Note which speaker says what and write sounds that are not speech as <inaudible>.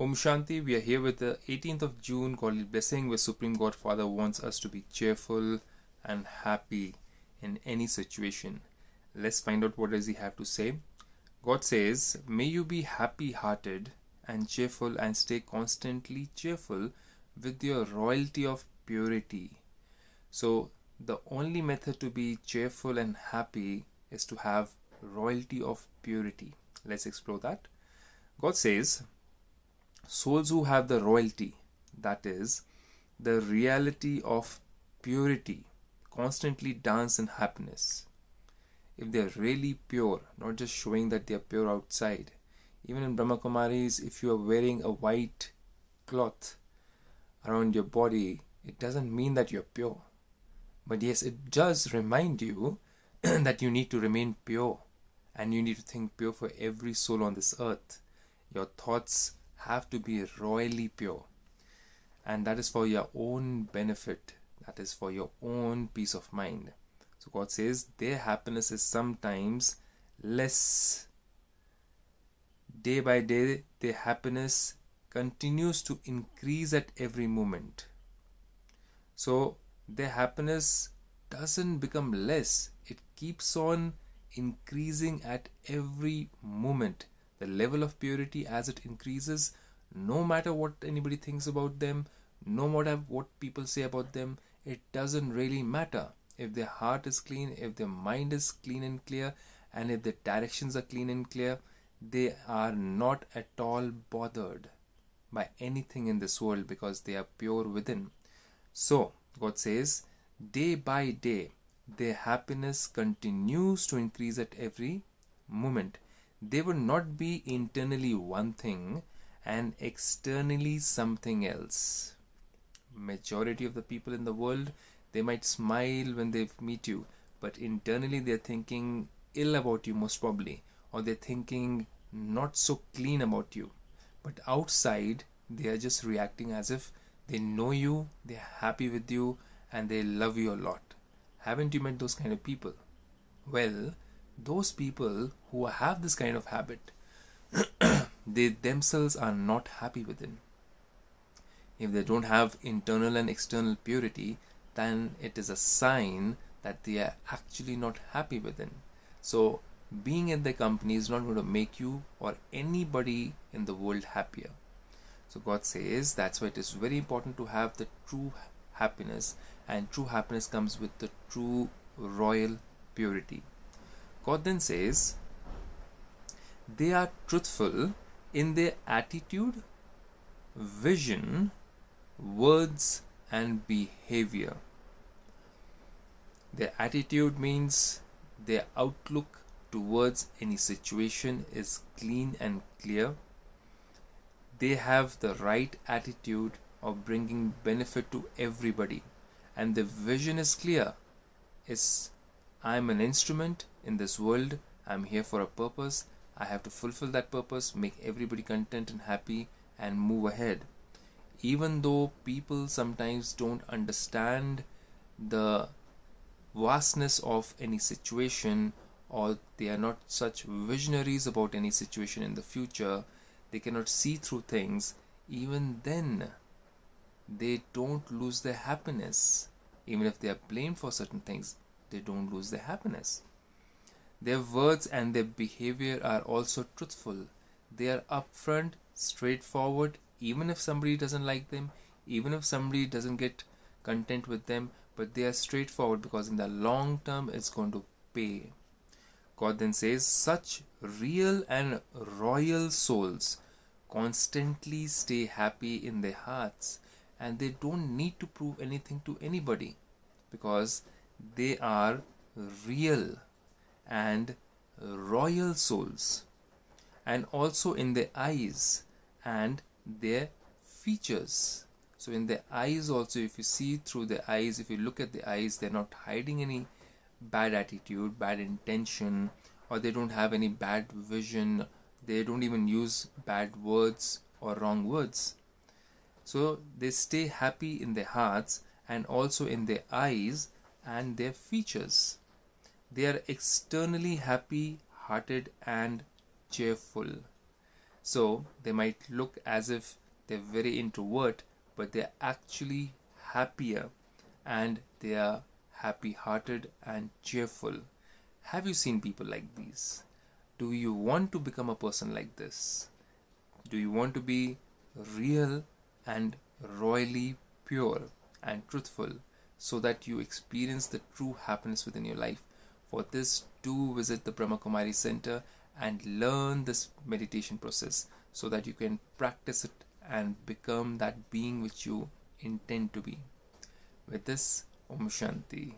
Speaker 1: Om Shanti, we are here with the 18th of June called Blessing, where Supreme God Father wants us to be cheerful and happy in any situation. Let's find out what does he have to say. God says, May you be happy hearted and cheerful and stay constantly cheerful with your royalty of purity. So the only method to be cheerful and happy is to have royalty of purity. Let's explore that. God says, souls who have the royalty, that is, the reality of purity, constantly dance in happiness. If they are really pure, not just showing that they are pure outside. Even in Brahma Kumaris, if you are wearing a white cloth around your body, it doesn't mean that you're pure. But yes, it does remind you <clears throat> that you need to remain pure and you need to think pure for every soul on this earth. Your thoughts have to be royally pure. And that is for your own benefit, that is for your own peace of mind. So God says their happiness is sometimes less. Day by day, their happiness continues to increase at every moment. So their happiness doesn't become less, it keeps on increasing at every moment the level of purity as it increases no matter what anybody thinks about them no matter what people say about them it doesn't really matter if their heart is clean if their mind is clean and clear and if their directions are clean and clear they are not at all bothered by anything in this world because they are pure within. So god says day by day their happiness continues to increase at every moment they would not be internally one thing and externally something else. Majority of the people in the world, they might smile when they meet you, but internally they're thinking ill about you most probably, or they're thinking not so clean about you. But outside, they are just reacting as if they know you, they're happy with you, and they love you a lot. Haven't you met those kind of people? Well, those people who have this kind of habit, <clears throat> they themselves are not happy within. If they don't have internal and external purity, then it is a sign that they are actually not happy within. So, being in the company is not going to make you or anybody in the world happier. So, God says that's why it is very important to have the true happiness, and true happiness comes with the true royal purity. God then says, they are truthful in their attitude, vision, words, and behavior. Their attitude means their outlook towards any situation is clean and clear. They have the right attitude of bringing benefit to everybody, and the vision is clear. Is I'm an instrument in this world. I'm here for a purpose. I have to fulfill that purpose, make everybody content and happy, and move ahead. Even though people sometimes don't understand the vastness of any situation or they are not such visionaries about any situation in the future, they cannot see through things, even then they don't lose their happiness. Even if they are blamed for certain things, they don't lose their happiness. Their words and their behavior are also truthful. They are upfront, straightforward, even if somebody doesn't like them, even if somebody doesn't get content with them, but they are straightforward because in the long term it's going to pay. God then says, such real and royal souls constantly stay happy in their hearts and they don't need to prove anything to anybody because they are real and royal souls and also in their eyes and their features. So in their eyes also if you see through the eyes if you look at the eyes they're not hiding any bad attitude bad intention or they don't have any bad vision. They don't even use bad words or wrong words. So they stay happy in their hearts and also in their eyes and their features they are externally happy hearted and cheerful So they might look as if they're very introvert, but they're actually happier and they are happy hearted and cheerful. Have you seen people like these? Do you want to become a person like this? Do you want to be real and royally pure and truthful so that you experience the true happiness within your life? For this, do visit the Brahma Kumari Center and learn this meditation process so that you can practice it and become that being which you intend to be. With this, Om Shanti.